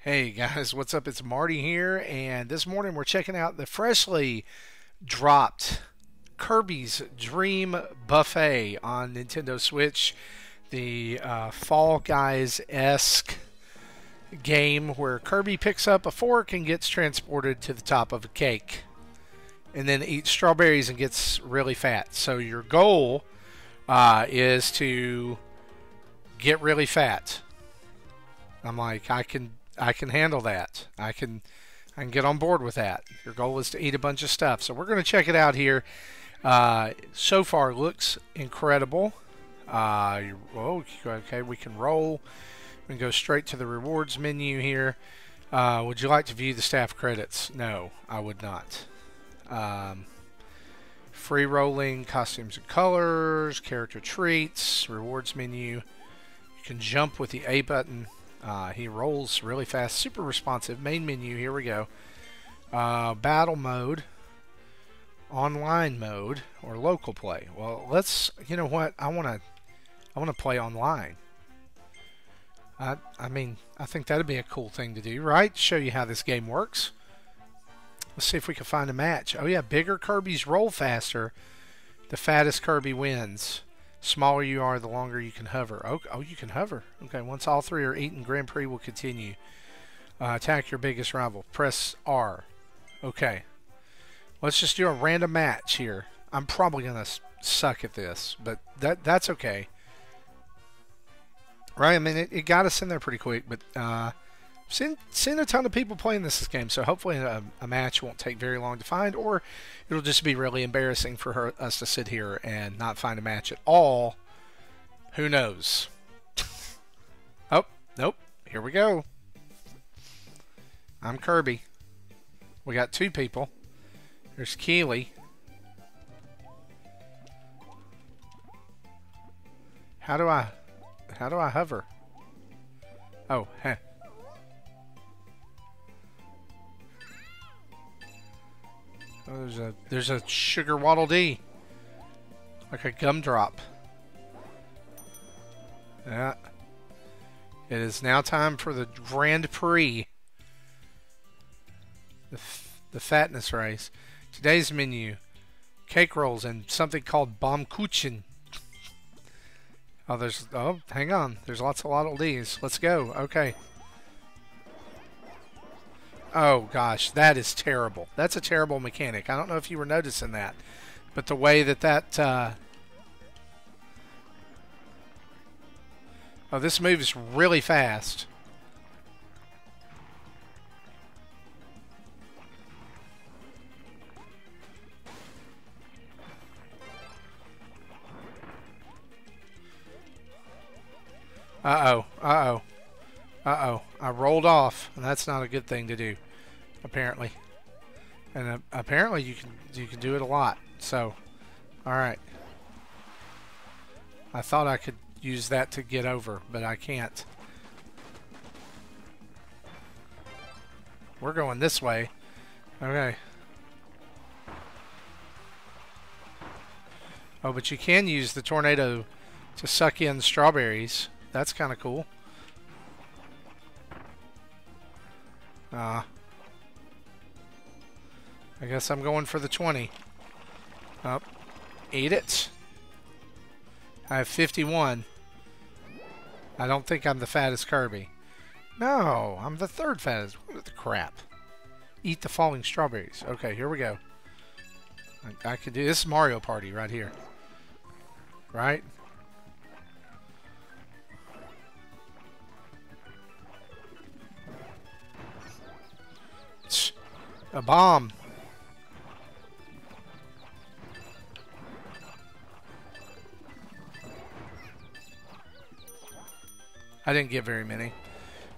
Hey guys, what's up? It's Marty here, and this morning we're checking out the freshly dropped Kirby's Dream Buffet on Nintendo Switch. The uh, Fall Guys esque game where Kirby picks up a fork and gets transported to the top of a cake, and then eats strawberries and gets really fat. So, your goal uh, is to get really fat. I'm like, I can I can handle that. I can I can get on board with that. Your goal is to eat a bunch of stuff. So we're going to check it out here. Uh, so far looks incredible. Uh, oh, okay, we can roll. Can go straight to the rewards menu here. Uh, would you like to view the staff credits? No, I would not. Um, free rolling, costumes and colors, character treats, rewards menu. You can jump with the A button. Uh, he rolls really fast, super responsive. Main menu, here we go. Uh, battle mode, online mode, or local play. Well, let's. You know what? I want to. I want to play online. I, I mean, I think that'd be a cool thing to do, right? Show you how this game works. Let's see if we can find a match. Oh yeah, bigger Kirby's roll faster. The fattest Kirby wins. Smaller you are, the longer you can hover. Oh, oh you can hover. Okay, once all three are eaten, Grand Prix will continue. Uh, attack your biggest rival. Press R. Okay. Let's just do a random match here. I'm probably going to suck at this, but that that's okay. Right? I mean, it, it got us in there pretty quick, but uh, seen seen a ton of people playing this game, so hopefully a, a, match won't take very long to find, or it'll just be really embarrassing for her, us to sit here and not find a match at all. Who knows? oh, nope. Here we go. I'm Kirby. We got two people. There's Keely. How do I how do I hover? Oh, heh. Oh, there's a there's a sugar waddle dee, like a gumdrop. Yeah. It is now time for the Grand Prix, the the fatness race. Today's menu: cake rolls and something called Baumkuchen. Oh, there's oh, hang on. There's lots of waddle dees. Let's go. Okay. Oh gosh, that is terrible. That's a terrible mechanic. I don't know if you were noticing that, but the way that that uh, oh, this moves really fast. Uh-oh, uh-oh. Uh-oh, I rolled off, and that's not a good thing to do, apparently. And uh, apparently you can you can do it a lot. So, all right. I thought I could use that to get over, but I can't. We're going this way. Okay. Oh, but you can use the tornado to suck in strawberries. That's kind of cool. Uh, I guess I'm going for the 20. Up. Oh, eat it. I have 51. I don't think I'm the fattest Kirby. No, I'm the third fattest. What the crap? Eat the falling strawberries. Okay, here we go. I, I could do this Mario Party right here. Right? A bomb. I didn't get very many.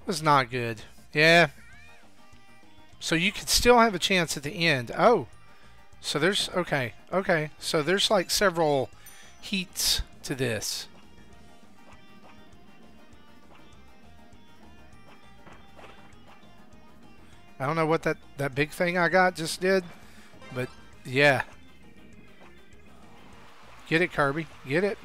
Was not good. Yeah. So you could still have a chance at the end. Oh. So there's... Okay. Okay. So there's like several heats to this. I don't know what that, that big thing I got just did, but yeah, Get it, Kirby. Get it.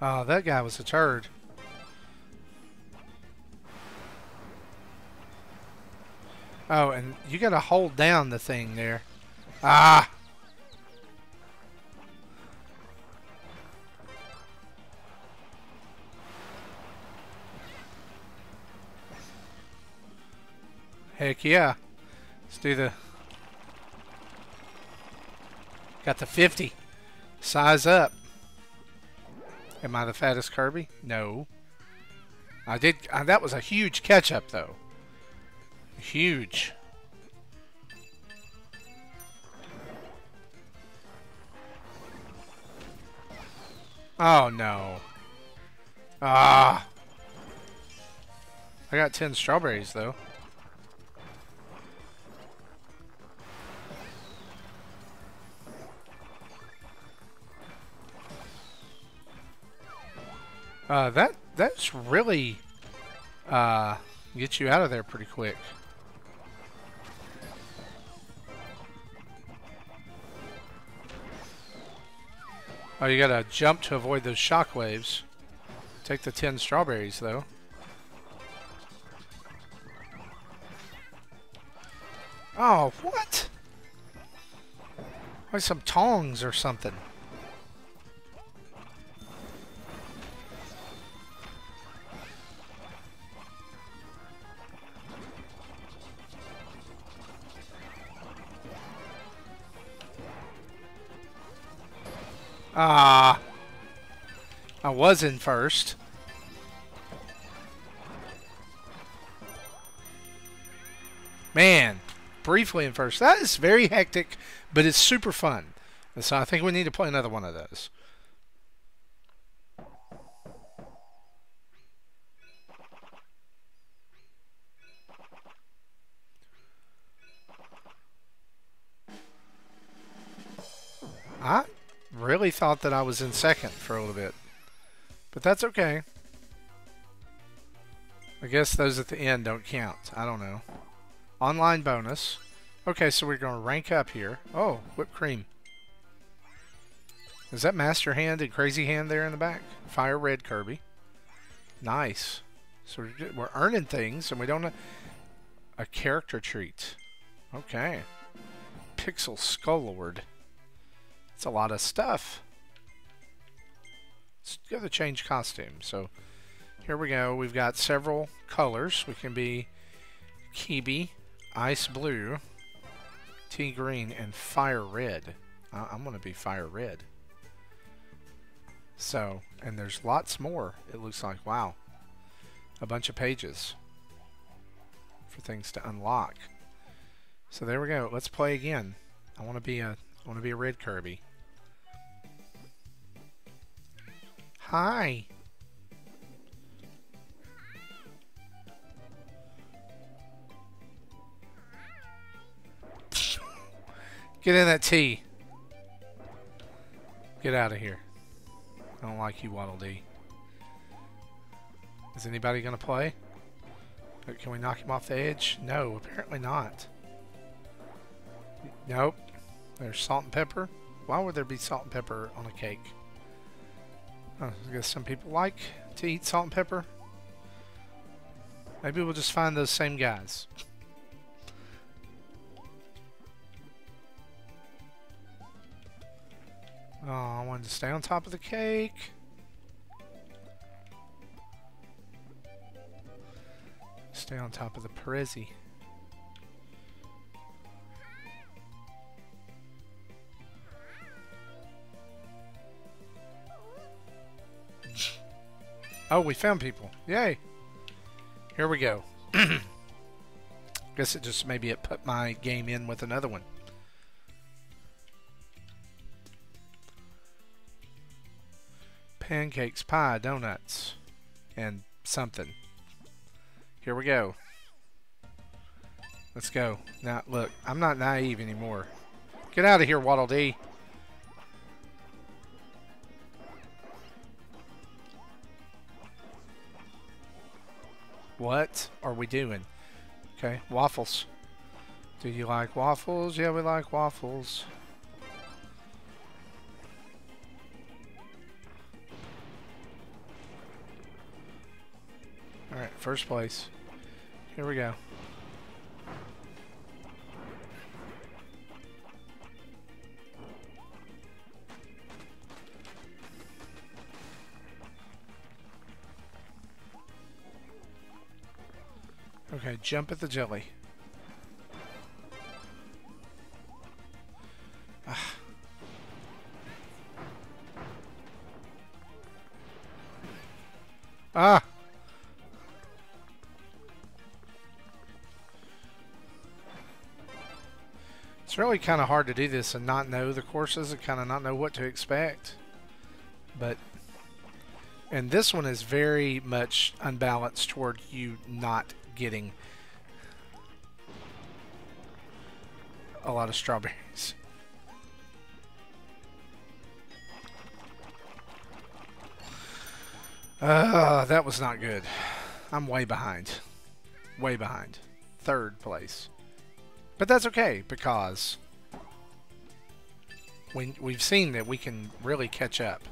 Oh, that guy was a turd. Oh, and you gotta hold down the thing there. Ah! Heck yeah. Let's do the... Got the 50. Size up. Am I the fattest Kirby? No. I did... Uh, that was a huge catch-up, though. Huge. Oh, no. Ah. I got 10 strawberries, though. Uh, that that's really uh, gets you out of there pretty quick. Oh, you gotta jump to avoid those shock waves. Take the 10 strawberries, though. Oh, what? Like some tongs or something. Was in first. Man, briefly in first. That is very hectic, but it's super fun. And so I think we need to play another one of those. I really thought that I was in second for a little bit. But that's okay. I guess those at the end don't count. I don't know. Online bonus. Okay, so we're going to rank up here. Oh, whipped cream. Is that Master Hand and Crazy Hand there in the back? Fire Red Kirby. Nice. So we're, earning things, and we don't... A character treat. Okay. Pixel Skull Lord. It's a lot of stuff. Let's go to change costume. So here we go. We've got several colors. We can be Kibi, Ice Blue, Tea Green, and Fire Red. I'm going to be Fire Red. So, and there's lots more. It looks like, wow. A bunch of pages for things to unlock. So there we go. Let's play again. I want to be a I want to be a red Kirby. Hi. Get in that tea. Get out of here. I don't like you, Waddle Dee. Is anybody going to play? Can we knock him off the edge? No, apparently not. Nope. There's salt and pepper. Why would there be salt and pepper on a cake? I guess some people like to eat salt and pepper. Maybe we'll just find those same guys. Oh, I wanted to stay on top of the cake. Stay on top of the Perezi. Oh, we found people. Yay. Here we go. Guess it just maybe it put my game in with another one. Pancakes, pie, donuts, and something. Here we go. Let's go. Now, look, I'm not naive anymore. Get out of here, Waddle Dee. What are we doing? Okay, waffles. Do you like waffles? Yeah, we like waffles. Alright, first place. Here we go. Okay, jump at the jelly. Ah. ah. It's really kind of hard to do this and not know the courses and kind of not know what to expect. But, and this one is very much unbalanced toward you not getting a lot of strawberries. Uh, that was not good. I'm way behind. Way behind. Third place. But that's okay because we, we've seen that we can really catch up.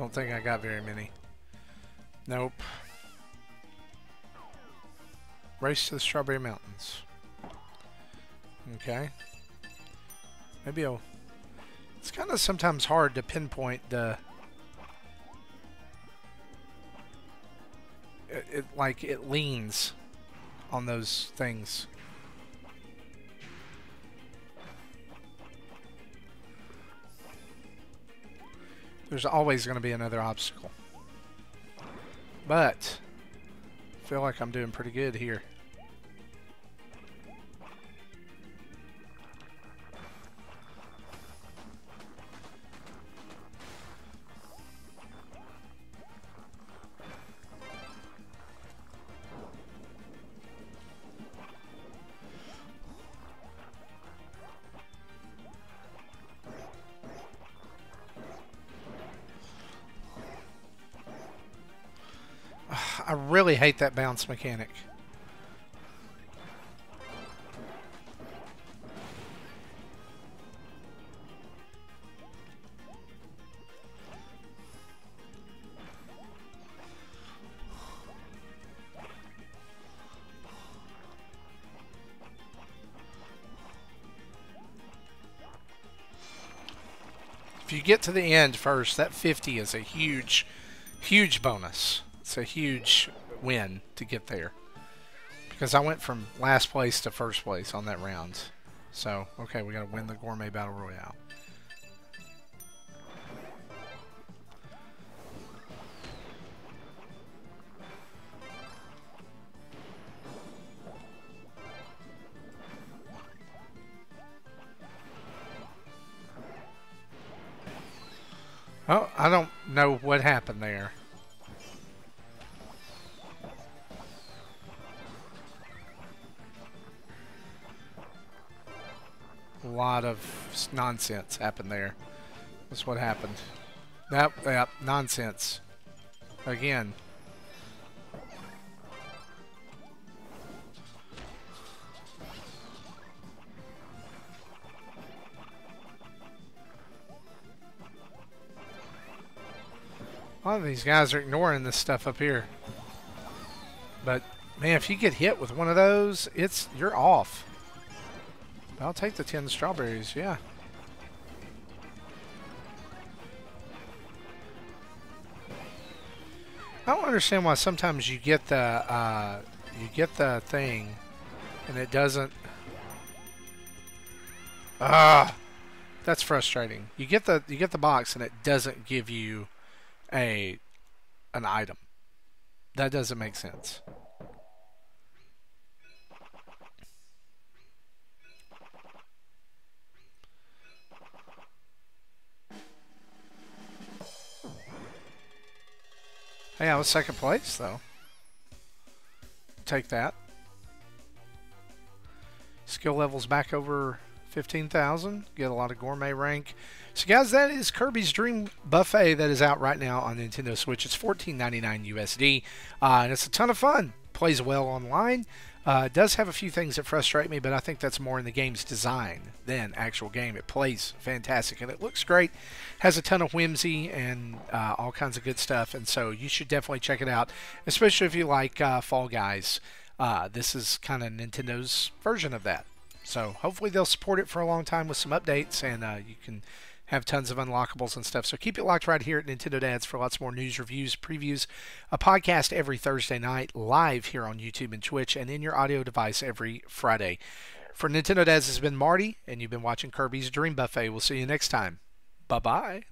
Don't think I got very many. Nope. Race to the Strawberry Mountains. Okay. Maybe I'll... It's kind of sometimes hard to pinpoint the... It, it, like, it leans on those things. There's always going to be another obstacle. But, I feel like I'm doing pretty good here. I really hate that bounce mechanic. If you get to the end first, that 50 is a huge, huge bonus. It's a huge win to get there. Because I went from last place to first place on that round. So, okay, we got to win the Gourmet Battle Royale. Oh, I don't know what happened there. Lot of nonsense happened there. That's what happened. That, nonsense. Again. A lot of these guys are ignoring this stuff up here. But, man, if you get hit with one of those, it's you're off. I'll take the 10 strawberries, yeah. I don't understand why sometimes you get the uh, you get the thing and it doesn't Ah that's frustrating. You get the you get the box and it doesn't give you a an item. That doesn't make sense. Yeah, I was second place though. Take that. Skill levels back over 15,000. Get a lot of gourmet rank. So, guys, that is Kirby's Dream Buffet that is out right now on Nintendo Switch. It's 14.99 USD, uh, and it's a ton of fun. Plays well online. Uh, it does have a few things that frustrate me, but I think that's more in the game's design than actual game. It plays fantastic and it looks great. Has a ton of whimsy and uh, all kinds of good stuff, and so you should definitely check it out, especially if you like uh, Fall Guys. Uh, this is kind of Nintendo's version of that. So hopefully they'll support it for a long time with some updates, and uh, you can have tons of unlockables and stuff. So keep it locked right here at Nintendo Dads for lots more news, reviews, previews, a podcast every Thursday night, live here on YouTube and Twitch, and in your audio device every Friday. For Nintendo Dads, has been Marty, and you've been watching Kirby's Dream Buffet. We'll see you next time. Bye bye.